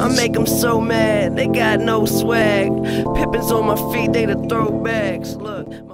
I make them so mad, they got no swag. Pippins on my feet, they the throwbacks. Look.